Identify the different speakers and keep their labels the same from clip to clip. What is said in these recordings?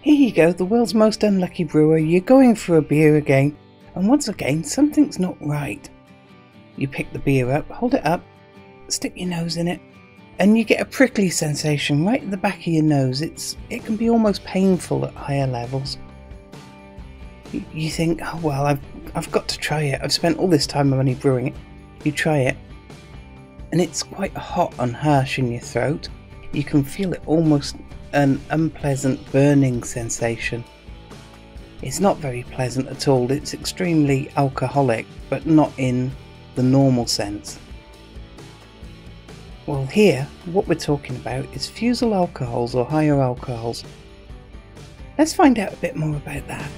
Speaker 1: Here you go, the world's most unlucky brewer. You're going for a beer again, and once again, something's not right. You pick the beer up, hold it up, stick your nose in it, and you get a prickly sensation right at the back of your nose. It's it can be almost painful at higher levels. You, think, oh well, I've I've got to try it. I've spent all this time only brewing it. You try it, and it's quite hot and harsh in your throat. You can feel it almost an unpleasant burning sensation. It's not very pleasant at all. It's extremely alcoholic, but not in the normal sense. Well, here, what we're talking about is fusel alcohols or higher alcohols. Let's find out a bit more about that.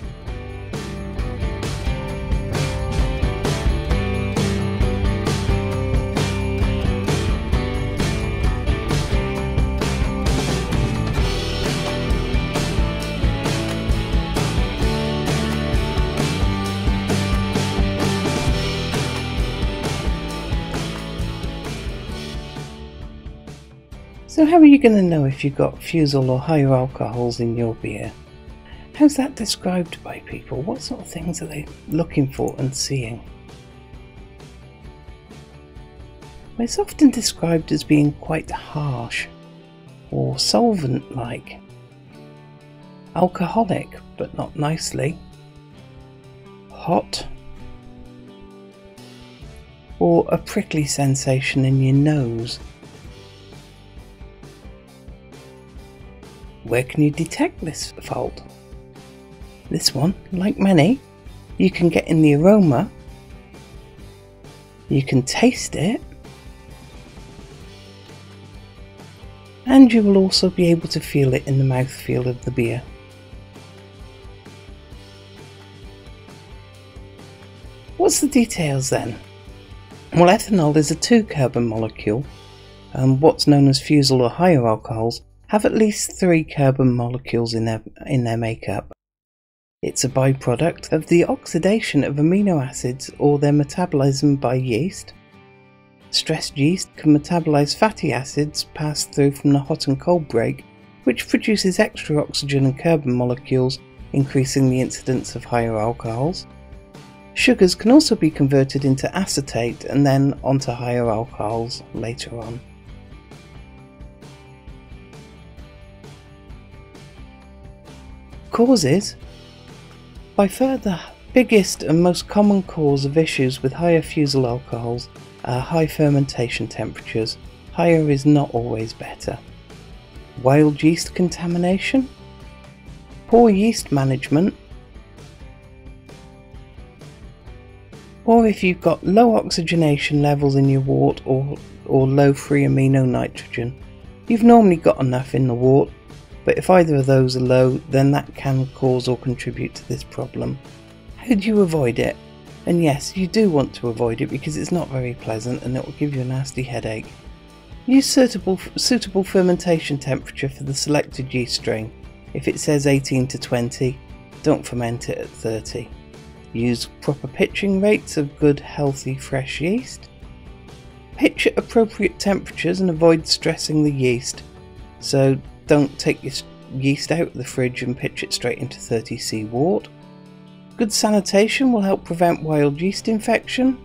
Speaker 1: So how are you going to know if you've got fusel or higher alcohols in your beer? How's that described by people? What sort of things are they looking for and seeing? It's often described as being quite harsh or solvent like, alcoholic but not nicely, hot, or a prickly sensation in your nose. Where can you detect this fault? This one, like many, you can get in the aroma, you can taste it, and you will also be able to feel it in the mouthfeel of the beer. What's the details then? Well, ethanol is a two carbon molecule, and what's known as fusel or higher alcohols have at least three carbon molecules in their, in their makeup. It's a byproduct of the oxidation of amino acids or their metabolism by yeast. Stressed yeast can metabolize fatty acids passed through from the hot and cold break, which produces extra oxygen and carbon molecules, increasing the incidence of higher alcohols. Sugars can also be converted into acetate and then onto higher alcohols later on. Causes By far the biggest and most common cause of issues with higher fusel alcohols are high fermentation temperatures. Higher is not always better. Wild yeast contamination, poor yeast management, or if you've got low oxygenation levels in your wort or, or low free amino nitrogen, you've normally got enough in the wort but if either of those are low, then that can cause or contribute to this problem. How do you avoid it? And yes, you do want to avoid it because it's not very pleasant and it will give you a nasty headache. Use suitable, suitable fermentation temperature for the selected yeast strain. If it says 18 to 20, don't ferment it at 30. Use proper pitching rates of good, healthy, fresh yeast. Pitch at appropriate temperatures and avoid stressing the yeast. So don't take your yeast out of the fridge and pitch it straight into 30C wort. Good sanitation will help prevent wild yeast infection.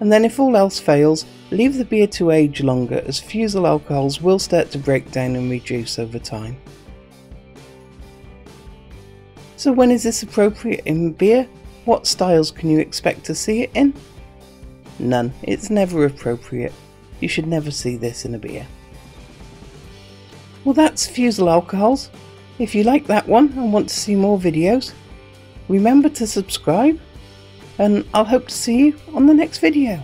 Speaker 1: And then if all else fails, leave the beer to age longer as fusel alcohols will start to break down and reduce over time. So when is this appropriate in beer? What styles can you expect to see it in? None. It's never appropriate. You should never see this in a beer. Well that's Fusel Alcohols. If you like that one and want to see more videos, remember to subscribe and I'll hope to see you on the next video.